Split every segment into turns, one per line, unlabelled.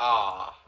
啊、哦，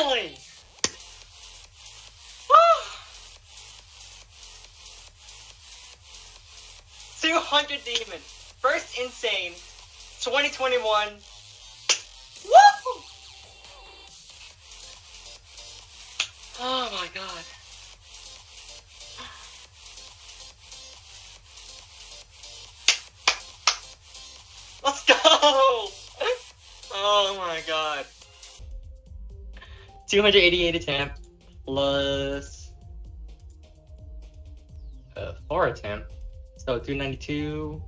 2020. Two hundred demon. First insane. 2021. Woo! Oh my god. 288 attempt plus uh, 4 attempt. So 292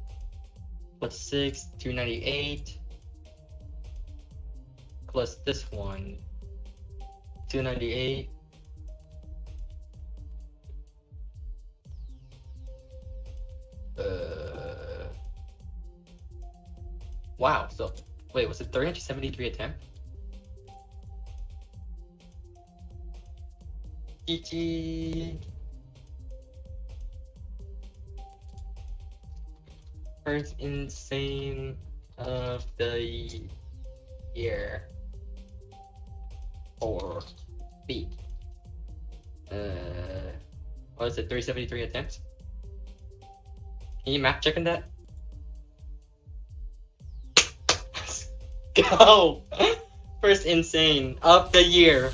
plus 6, 298 plus this one 298 uh wow so wait was it 373 attempt GG first insane of the year or B. Uh, what is it? 373 attempts? Can you map check on that? Go! First insane of the year.